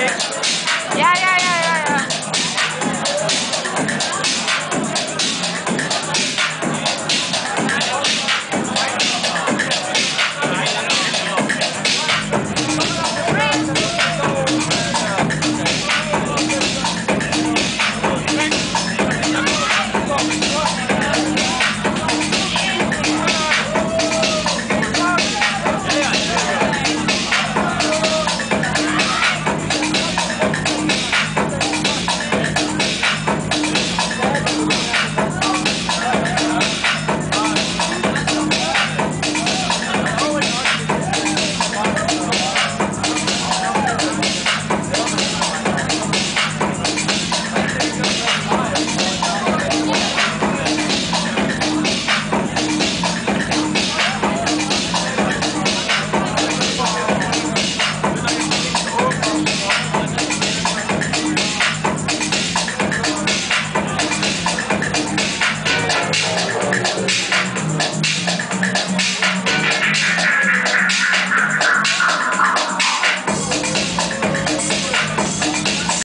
Yeah, yeah.